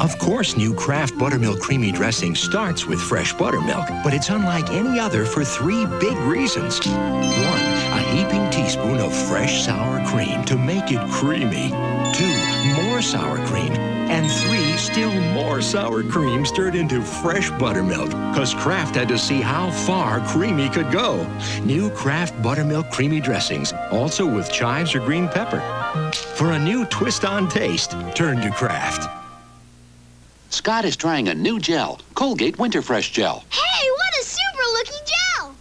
Of course, new Kraft Buttermilk Creamy Dressing starts with fresh buttermilk, but it's unlike any other for three big reasons. One, a heaping teaspoon of fresh sour cream to make it creamy. Two, more sour cream. And three, still more sour cream stirred into fresh buttermilk, because Kraft had to see how far creamy could go. New Kraft Buttermilk Creamy Dressings, also with chives or green pepper. For a new twist on taste, turn to Kraft. Scott is trying a new gel, Colgate Winterfresh Gel. Hey, what a super looking gel!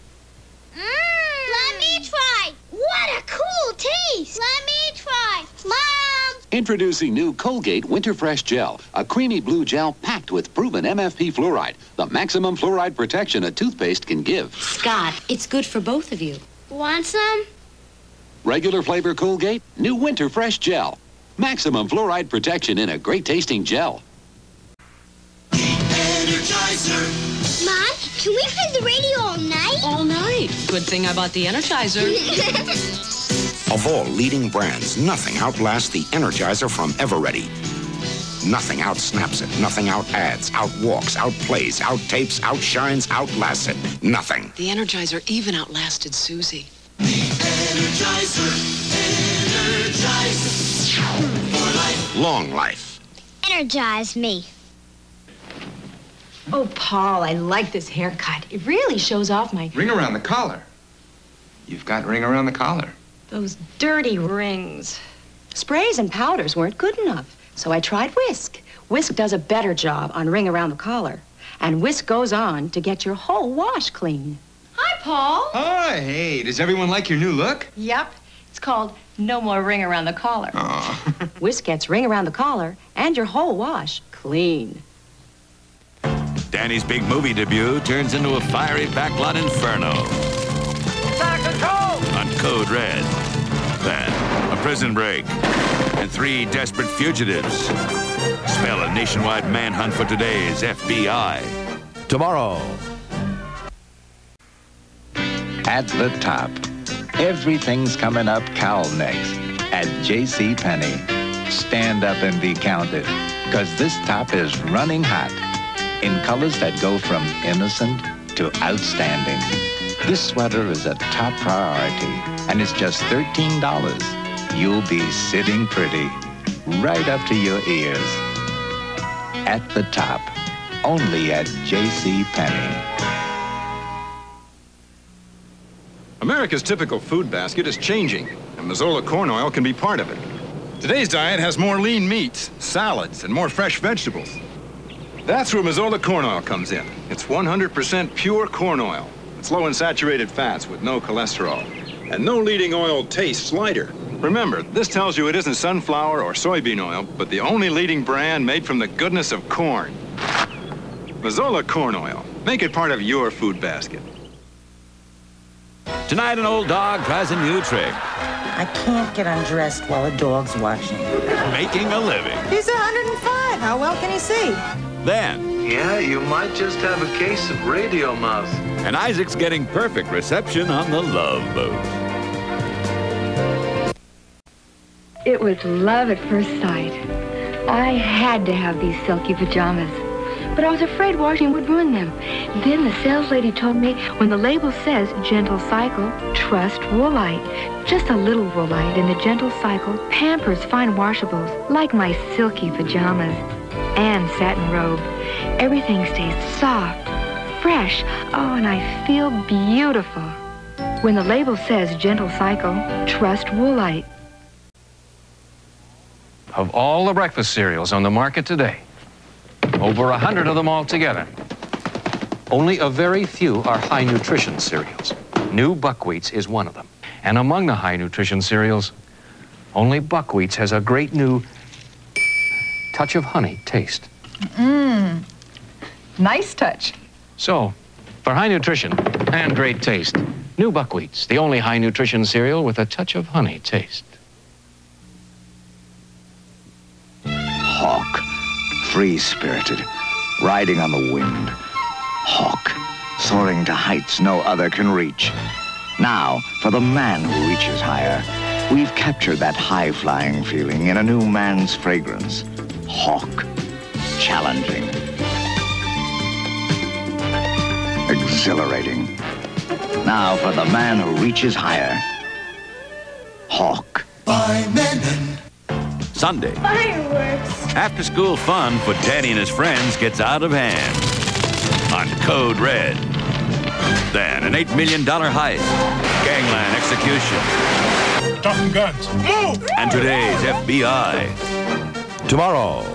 Mmm! Let me try! What a cool taste! Let me try! Mom! Introducing new Colgate Winterfresh Gel, a creamy blue gel packed with proven MFP fluoride, the maximum fluoride protection a toothpaste can give. Scott, it's good for both of you. Want some? Regular flavor Colgate, new Winterfresh Gel. Maximum fluoride protection in a great tasting gel. Energizer. Mom, can we play the radio all night? All night. Good thing I bought the Energizer. Of all leading brands, nothing outlasts the Energizer from Eveready. Nothing outsnaps it. Nothing outadds, outwalks, outplays, outtapes, outshines, outlasts it. Nothing. The Energizer even outlasted Susie. The Energizer. Energizer. For life. Long life. Energize me. Oh, Paul, I like this haircut. It really shows off my Ring around the collar. You've got ring around the collar. those dirty rings. Sprays and powders weren't good enough, so I tried Wisk. Wisk does a better job on ring around the collar, and Wisk goes on to get your whole wash clean. Hi, Paul. Hi, hey, does everyone like your new look? Yep. It's called No More Ring Around the Collar. Oh. Wisk gets ring around the collar and your whole wash clean. Danny's big movie debut turns into a fiery backlot inferno. On Code Red. Then, a prison break. And three desperate fugitives. Spell a nationwide manhunt for today's FBI. Tomorrow. At the top, everything's coming up cowl next at J.C. Penney. Stand up and be counted, because this top is running hot in colors that go from innocent to outstanding. This sweater is a top priority, and it's just $13. You'll be sitting pretty, right up to your ears. At the top, only at J.C. Penney. America's typical food basket is changing, and Mazola corn oil can be part of it. Today's diet has more lean meats, salads, and more fresh vegetables. That's where Mazola corn oil comes in. It's 100% pure corn oil. It's low in saturated fats with no cholesterol. And no leading oil tastes lighter. Remember, this tells you it isn't sunflower or soybean oil, but the only leading brand made from the goodness of corn. Mazola corn oil. Make it part of your food basket. Tonight, an old dog tries a new trick. I can't get undressed while a dog's watching. Making a living. He's 105. How well can he see? Then, Yeah, you might just have a case of radio mouth. and Isaac's getting perfect reception on the love boat. It was love at first sight. I had to have these silky pajamas, but I was afraid washing would ruin them. Then the sales lady told me when the label says gentle cycle, trust Woolite. Just a little Woolite in the gentle cycle pampers fine washables like my silky pajamas and satin robe. Everything stays soft, fresh. Oh, and I feel beautiful. When the label says gentle cycle, trust Woolite. Of all the breakfast cereals on the market today, over a hundred of them altogether, only a very few are high nutrition cereals. New Buc Wheats is one of them. And among the high nutrition cereals, only Buc Wheats has a great new touch of honey taste. Mmm. Nice touch. So, for high nutrition and great taste, new Buc Wheats, the only high nutrition cereal with a touch of honey taste. Hawk, free spirited, riding on the wind. Hawk, soaring to heights no other can reach. Now, for the man who reaches higher, we've captured that high flying feeling in a new man's fragrance. Hawk. challenging, exhilarating. Now for the man who reaches higher. Hawk. By Mennen. Sunday. Fireworks. After school fun for Danny and his friends gets out of hand on Code Red. Then an $8 million heist, gangland execution, Talking guns. Move! and today's FBI. Tomorrow.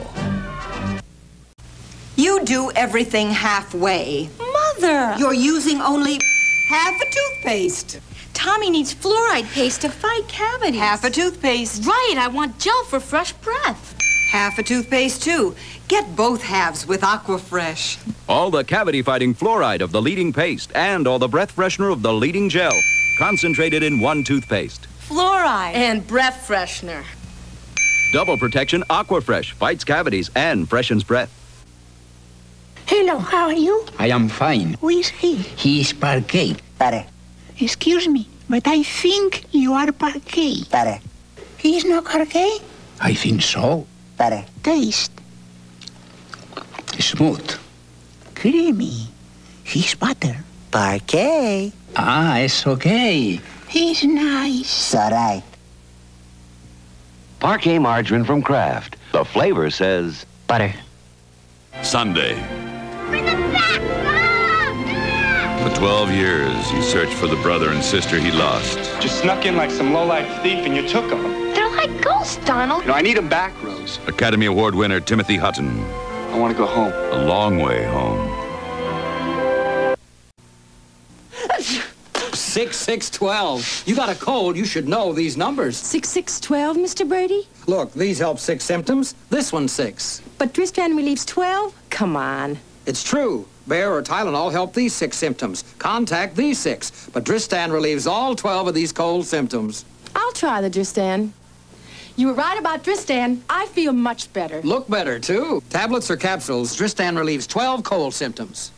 You do everything halfway. Mother! You're using only half a toothpaste. Tommy needs fluoride paste to fight cavities. Half a toothpaste. Right, I want gel for fresh breath. Half a toothpaste, too. Get both halves with Aquafresh. All the cavity fighting fluoride of the leading paste and all the breath freshener of the leading gel. Concentrated in one toothpaste. Fluoride. And breath freshener. Double protection Aquafresh fights cavities and freshens breath. Hello, how are you? I am fine. Who is he? He is Parkay. Pare. Excuse me, but I think you are Parkay. Pare. He is not Parkay? I think so. Pare. Taste. Smooth. Creamy. He's butter. Parkay. Ah, it's okay. He's nice. It's all right. Parkay margarine from Kraft. The flavor says butter. Sunday. Ah! For 12 years, he searched for the brother and sister he lost. Just snuck in like some lowlife thief and you took them. They're like ghosts, Donald. You know, I need them back, Rose. Academy Award winner Timothy Hutton. I want to go home. A long way home. Six six twelve. You got a cold, you should know these numbers. Six six twelve, Mr. Brady? Look, these help six symptoms. This one's six. But Dristan relieves twelve? Come on. It's true. Bayer or Tylenol help these six symptoms. Contact these six. But Dristan relieves all 12 of these cold symptoms. I'll try the Dristan. You were right about Dristan. I feel much better. Look better, too. Tablets or capsules, Dristan relieves 12 cold symptoms.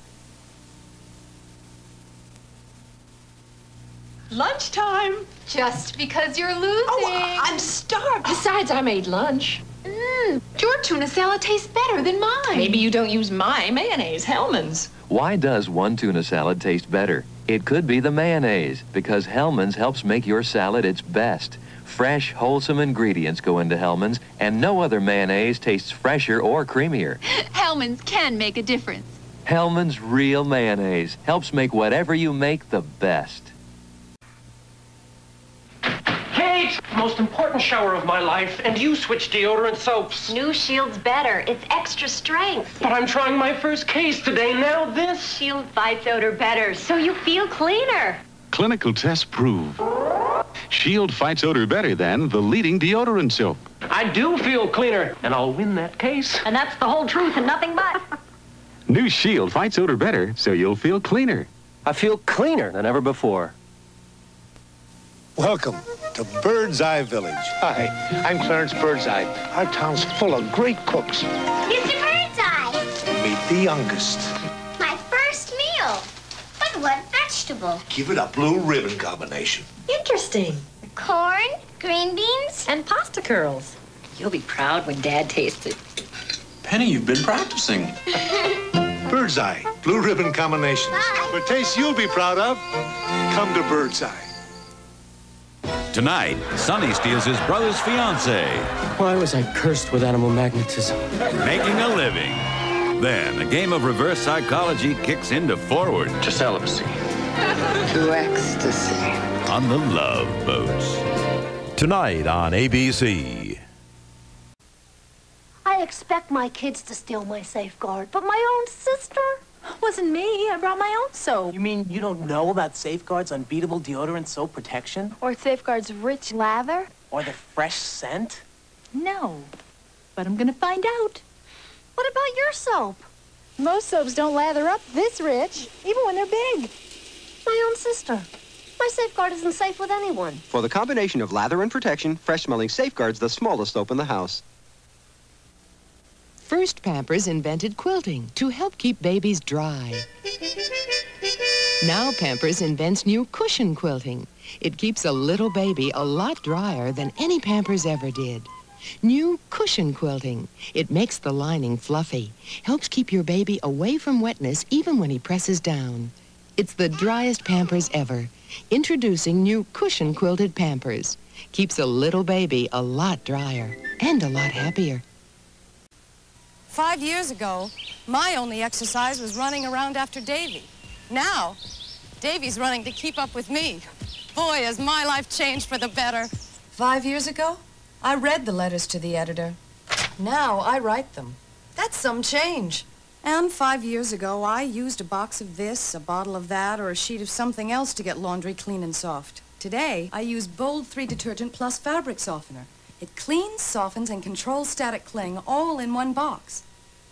Lunchtime. Just because you're losing. Oh, I'm starved. Besides, I made lunch. Mmm, your tuna salad tastes better than mine. Maybe you don't use my mayonnaise, Hellmann's. Why does one tuna salad taste better? It could be the mayonnaise, because Hellmann's helps make your salad its best. Fresh, wholesome ingredients go into Hellmann's, and no other mayonnaise tastes fresher or creamier. Hellmann's can make a difference. Hellmann's Real Mayonnaise helps make whatever you make the best. Kate! Most important shower of my life, and you switch deodorant soaps. New Shield's better. It's extra strength. But I'm trying my first case today. Now this. Shield fights odor better, so you feel cleaner. Clinical tests prove Shield fights odor better than the leading deodorant soap. I do feel cleaner, and I'll win that case. And that's the whole truth and nothing but. New Shield fights odor better, so you'll feel cleaner. I feel cleaner than ever before. Welcome to Bird's Eye Village. Hi, I'm Clarence Birdseye. Our town's full of great cooks. Mr. Birdseye. Meet the youngest. My first meal. But what vegetable? Give it a blue ribbon combination. Interesting. Corn, green beans, And pasta curls. You'll be proud when Dad tastes it. Penny, you've been practicing. Birdseye, blue ribbon combination. For taste you'll be proud of, come to Birdseye. Tonight, Sonny steals his brother's fiancee, Why was I cursed with animal magnetism? making a living. Then, a game of reverse psychology kicks into forward. To celibacy. To ecstasy. On the Love Boats. Tonight on ABC. I expect my kids to steal my safeguard, but my own sister? It wasn't me. I brought my own soap. You mean you don't know about Safeguard's unbeatable deodorant soap protection? Or Safeguard's rich lather? Or the fresh scent? No. But I'm gonna find out. What about your soap? Most soaps don't lather up this rich, even when they're big. My own sister. My safeguard isn't safe with anyone. For the combination of lather and protection, Fresh Smelling Safeguard's the smallest soap in the house. First Pampers invented quilting to help keep babies dry. Now Pampers invents new cushion quilting. It keeps a little baby a lot drier than any Pampers ever did. New cushion quilting. It makes the lining fluffy. Helps keep your baby away from wetness even when he presses down. It's the driest Pampers ever. Introducing new cushion quilted Pampers. Keeps a little baby a lot drier and a lot happier. Five years ago, my only exercise was running around after Davy. Now, Davy's running to keep up with me. Boy, has my life changed for the better. Five years ago, I read the letters to the editor. Now I write them. That's some change. And five years ago, I used a box of this, a bottle of that, or a sheet of something else to get laundry clean and soft. Today, I use Bold 3 detergent plus fabric softener. It cleans, softens, and controls static cling all in one box.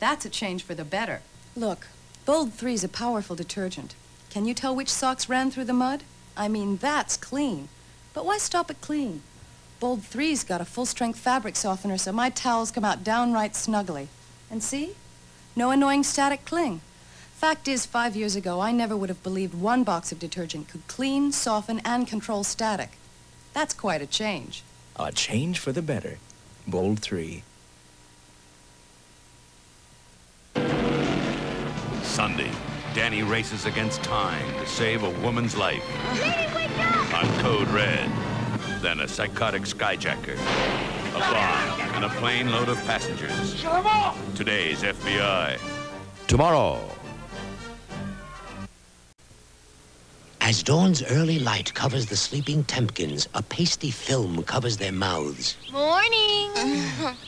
That's a change for the better. Look, Bold 3 is a powerful detergent. Can you tell which socks ran through the mud? I mean, that's clean. But why stop at clean? Bold 3's got a full-strength fabric softener, so my towels come out downright snugly. And see? No annoying static cling. Fact is, five years ago, I never would have believed one box of detergent could clean, soften, and control static. That's quite a change. A change for the better. Bold 3. Sunday, Danny races against time to save a woman's life. On Code Red. Then a psychotic skyjacker. A bomb and a plane load of passengers. Today's FBI. Tomorrow. As dawn's early light covers the sleeping Tempkins, a pasty film covers their mouths. Morning.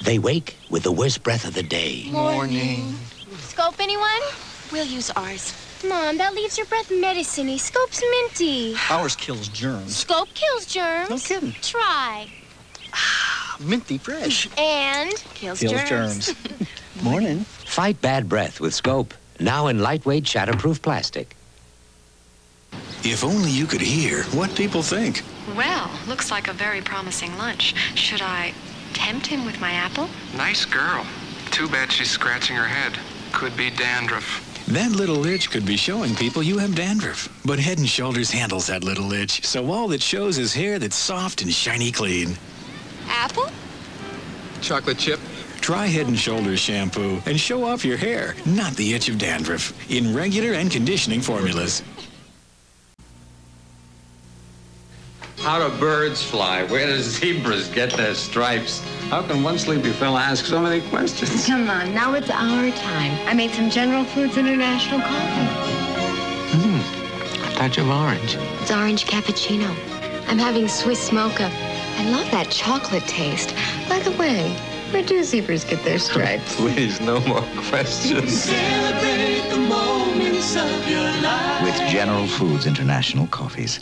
They wake with the worst breath of the day. Morning. Scope anyone? We'll use ours. Mom, that leaves your breath medicine-y. Scope's minty. Ours kills germs. Scope kills germs. No kidding. Try. Ah, minty fresh. And kills, Kills germs. Morning. Fight bad breath with Scope. Now in lightweight shatterproof plastic. If only you could hear what people think. Well, looks like a very promising lunch. Should I tempt him with my apple? Nice girl. Too bad she's scratching her head. Could be dandruff. That little itch could be showing people you have dandruff. But Head and Shoulders handles that little itch, so all that shows is hair that's soft and shiny clean. Apple? Chocolate chip. Try Head and Shoulders shampoo and show off your hair, not the itch of dandruff, in regular and conditioning formulas. How do birds fly? Where do zebras get their stripes? How can one sleepy fella ask so many questions? Come on, now it's our time. I made some General Foods International coffee. Mmm, A touch of orange. It's orange cappuccino. I'm having Swiss mocha. I love that chocolate taste. By the way, where do zebras get their stripes? Please, no more questions. Celebrate the moments of your life. With General Foods International coffees.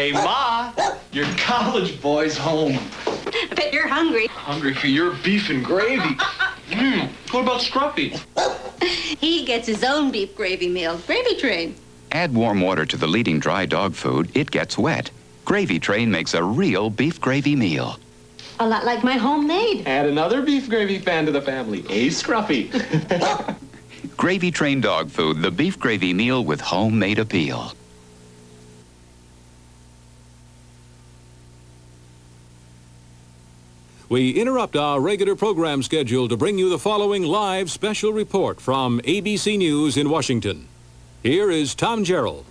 Hey, Ma, your college boy's home. I bet you're hungry. Hungry for your beef and gravy. Mmm, what about Scruffy? He gets his own beef gravy meal. Gravy train. Add warm water to the leading dry dog food, it gets wet. Gravy Train makes a real beef gravy meal. A lot like my homemade. Add another beef gravy fan to the family. A Scruffy. Gravy Train dog food, the beef gravy meal with homemade appeal. We interrupt our regular program schedule to bring you the following live special report from ABC News in Washington. Here is Tom Jarriel.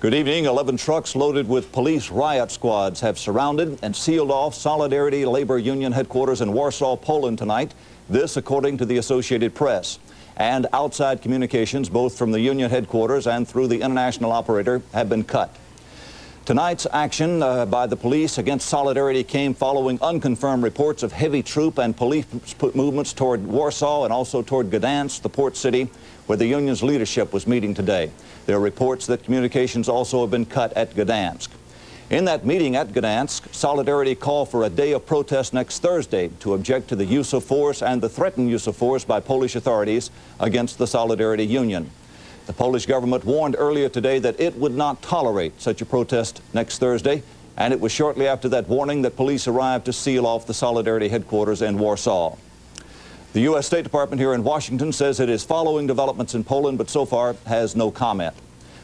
Good evening. 11 trucks loaded with police riot squads have surrounded and sealed off Solidarity Labor Union headquarters in Warsaw, Poland tonight. This according to the Associated Press. And outside communications, both from the union headquarters and through the international operator, have been cut. Tonight's action uh, by the police against Solidarity came following unconfirmed reports of heavy troop and police movements toward Warsaw and also toward Gdansk, the port city, where the union's leadership was meeting today. There are reports that communications also have been cut at Gdansk. In that meeting at Gdansk, Solidarity called for a day of protest next Thursday to object to the use of force and the threatened use of force by Polish authorities against the Solidarity Union. The Polish government warned earlier today that it would not tolerate such a protest next Thursday, and it was shortly after that warning that police arrived to seal off the Solidarity headquarters in Warsaw. The U.S. State Department here in Washington says it is following developments in Poland, but so far has no comment.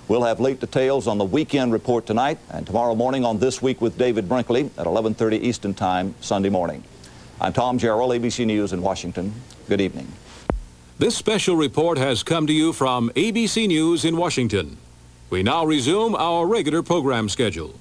We'll have late details on the weekend report tonight and tomorrow morning on This Week with David Brinkley at 11:30 Eastern Time Sunday morning. I'm Tom Jarriel, ABC News in Washington. Good evening. This special report has come to you from ABC News in Washington. We now resume our regular program schedule.